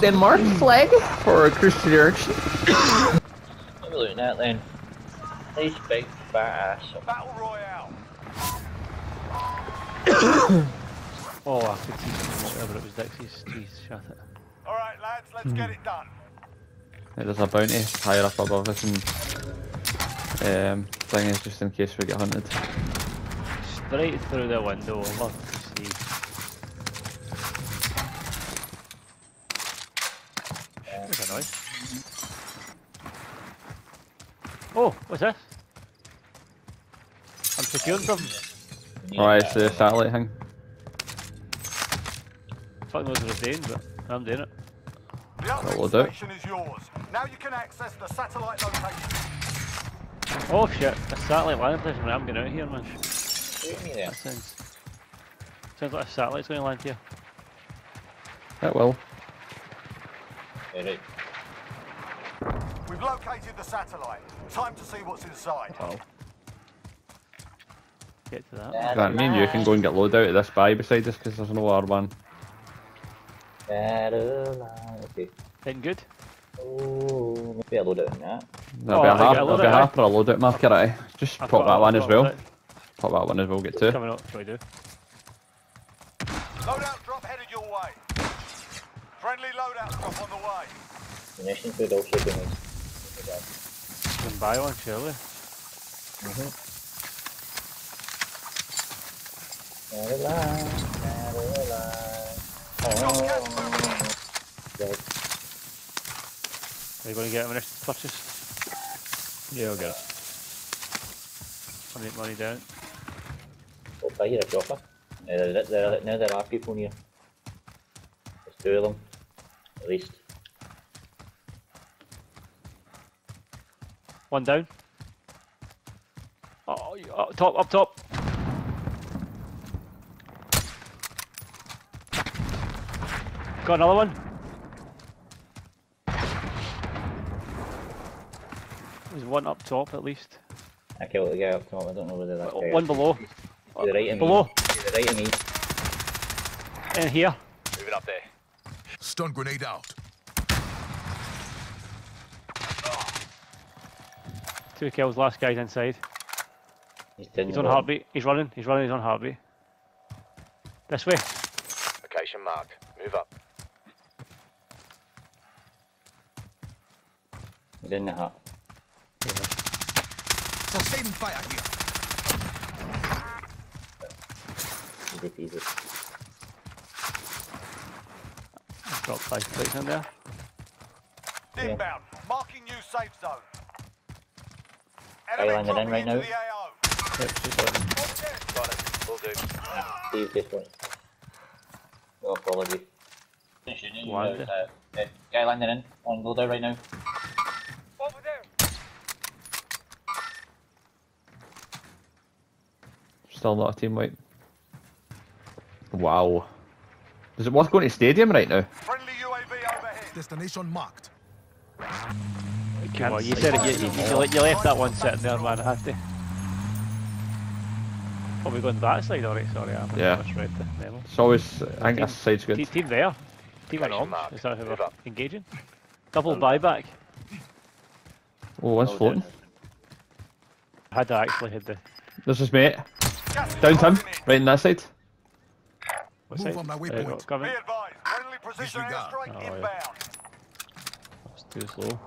Denmark flag for Christian Eriksen. What are we looking at then? Nice big fat ass. Battle Royale. Oh, I could see whatever it was Dixie's. Jeez, shut it. Alright, lads, let's get it done. There's a bounty higher up above us and um, thing is just in case we get hunted. Straight through the window, I'd love to see. There's a noise. Oh, what's this? I'm securing something. Alright, it's the satellite thing. Fuck knows what I'm doing, but I'm doing it. The Well, we'll uplink do it. station is yours. Now you can access the satellite location. Oh shit, a satellite landing place when I'm getting out here, man. Shoot me there. That sounds... Sounds like a satellite's going to land here. It will. Yeah, right. We've located the satellite. Time to see what's inside. Oh. Get to that. Yeah. Grant, me and you can go and get load out of this buy beside us because there's no R1. Caroline. Okay. Getting good? Oh, maybe I load it in that. There'll Oh, be a I think half, I there'll be it, a aye. half for a load out marker, aye. Just I've pop got- that I've one as well. it. Pop that one as well, get It's two. coming up, what do I do? Loadout drop headed your way. Friendly loadout drop on the way. Munition could also be nice. You can buy one, surely. Caroline, Caroline. Oh, right. Are you going to get a munitions purchase? Yeah, I'll get it. Money, money down. Oh, I hear a chopper. Uh, there, there, now there are people near. There's two of them, at least. One down. Oh, oh up oh, top, up top. Got another one. There's one up top at least. I killed the guy up top. I don't know whether that's One below. To the right of me. Below. To the right of me. And here. Moving up there. Stun grenade out. Two kills, last guy's inside. He's, He's on bottom. heartbeat. He's running. He's running. He's on heartbeat. This way. Location marked. Move up. He's in the hut. Sustaining fire here. Easy peasy. Drop five plates in there. Yeah. Inbound. Marking new safe zone. Are you landing in right now? the Yep, just got him. Got it. Will do. Steve, this one. No apology. Landed. Uh, guy landing in on loadout right now. Over there. Still not a team wipe. Wow. Is it worth going to stadium right now? Friendly UAV overhead. Destination marked. Come on, you said it. You, you, you, left that one sitting there, man. I had to. Are we going that side? Alright, sorry, I haven't Yeah. misread the memo. It's always, I think this side's good. team there. Team in Location arms. Is that who we're up. engaging? Double buyback. Oh, one's Oh, floating. I had to actually hit the. There's his mate. Is Down him, right in that side. What Move side? on my Uh, waypoint. got coming. Be advised. Friendly precision airstrike Oh, yeah. inbound. It's too slow.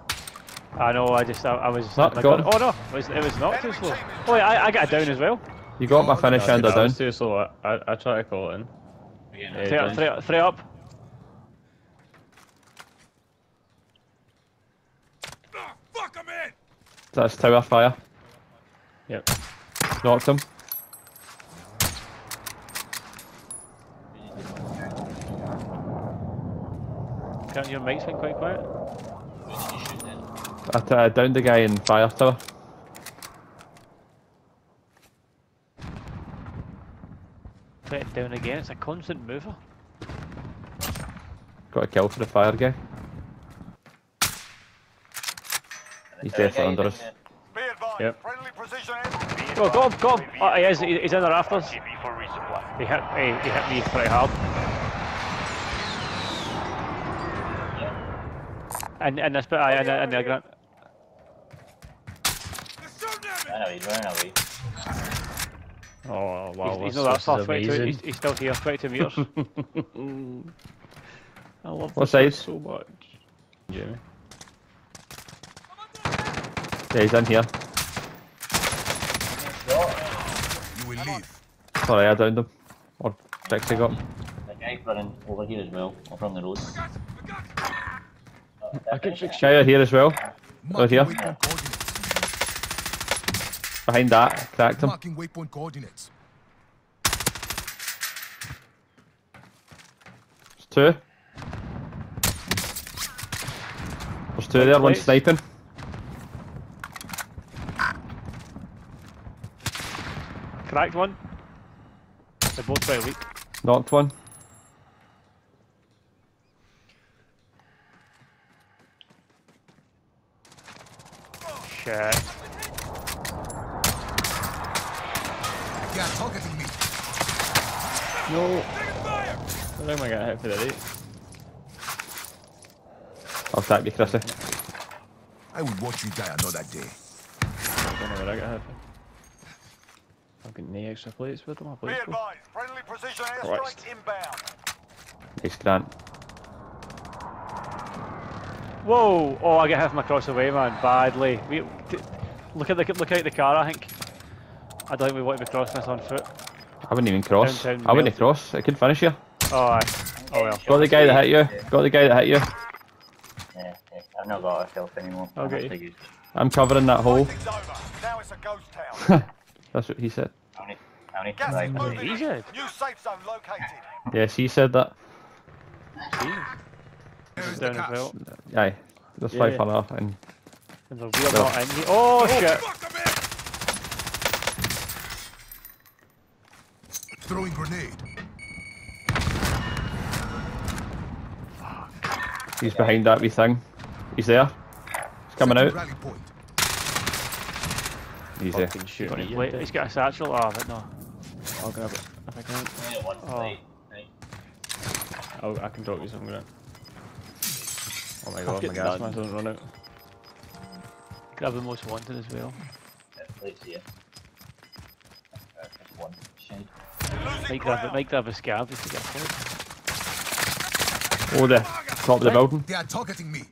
I know. I just. I, I was. No, I got got- oh no! It was, it was not too slow. Oh, yeah, I, I got it down as well. You got my finish and a down. was too slow. I, I, I tried to call it in. Yeah, Three, up, three, up, three up. Fuck him in! That's tower fire. Yep. Knocked him. Can't your mic's been quite quiet? I t- I downed the guy in fire tower. Put it down again. It's a constant mover. Got a kill for the fire guy. He's definitely under us. Yep. Friendly precision airstrike. Go, go, go! Oh, he is. He's in the rafters. UAV for resupply. He hit, he, he hit me pretty hard. And and this bit, aye, and and the grant. Shooting at me! I know he's running away. Oh wow, he's, he's this, not that far. is 22, he's, he's still here, 22 meters. I love What this bit side? so much. Jamie. Yeah, he's in here. You will live. Sorry, I downed him. Or Trixie got him. The guy's running over here as well, up on the road. I can fix Guy out here as well. Marking here. Waypoint coordinates. Behind that, cracked him. Marking waypoint coordinates. There's two. There's two there, one Place. sniping. Cracked one. They're both very weak. Knocked one. Shit. They are targeting me. No. I think I got hit for the right. I'll tap you, Chrissy. I will watch you die another day. I don't know where I got hit for. I've got no extra plates with them. I Be played for. advised, friendly precision Christ. airstrike inbound. Nice Grant. Whoa! Oh, I get hit from across the way, man. Badly. We, look at the look out the car. I think. I don't think we want to be crossing this on foot. I wouldn't even cross. Downtown I wouldn't Wales. cross. I could finish you. Oh, aye. Oh well. Got the guy that hit you. Got the guy that hit you. Yeah, yeah. I've not got herself anymore. I Okay. have to use- I'm covering that hole. Now it's a ghost town. That's what he said. How many, how many Gas is moving He said. New safe zone located. Yes, he said that. Jesus. There is the Down as well. Aye. There's Yeah. five fella and And the wheel not in. here. Oh, oh shit! Fuck 'em in. Throwing grenade. he's behind that wee thing. He's there. He's coming Setting out. Rally point. Easy. Fucking shoot me. Wait, he's got a satchel. Oh, but no. I'll grab it if I can. Only at one Oh. site. Right. I'll, I can talk you something. Grant. Oh my god, my gas mask doesn't run out. Grab the most wanted as well. That Might grab, ground. might grab a scab just to get it. Oh, the top of the building. They are targeting me.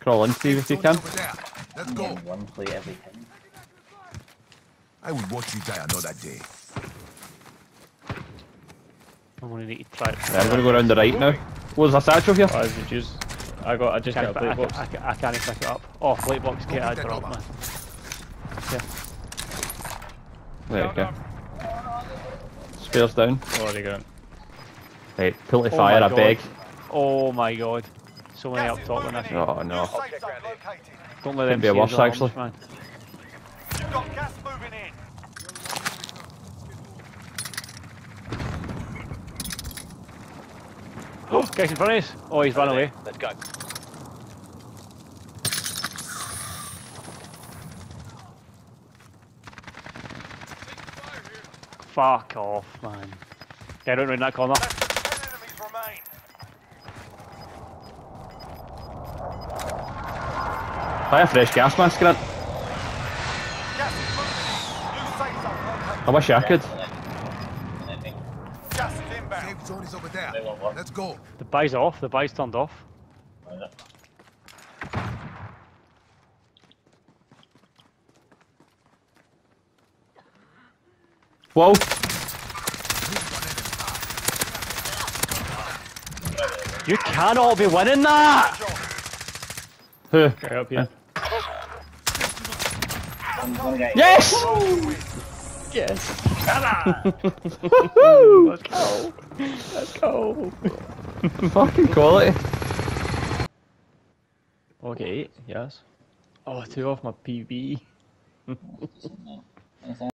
Crawl in, Steve, if you can. Let's go. One plate every time. I will watch you die another day. I'm gonna need to try it. Yeah, I'm gonna go around the right now. Oh, there's a satchel here. Oh, did you choose? I got. I just got a Can't, I, I. I, I can't pick it up. Oh, plate box, get Open I that drop, door. man. There you go. Spares down. Oh, they got. Right, pull to Oh fire, my I God. beg. Oh my god. So many Gas up top on moving this. Oh, no. New safe zone located. Don't let them Couldn't be see worse, us on actually. man. You've got gas moving in. Oh, guy's in front of us. Oh, he's run away. Let's go. Fuck off, man. Get out around that corner. Less than 10 enemies remain. Buy a fresh gas mask, Grant. Gas is moving in. New safe zone located. I wish I could. Gas is inbound. Zone is over there. They won't work. Let's go. The buy's off. The buy's turned off. Whoa! You cannot be winning that! Who? Guy up here. Yes! Yes. Let's go. Let's go. Fucking quality. Okay. Yes. Oh, two off my PB.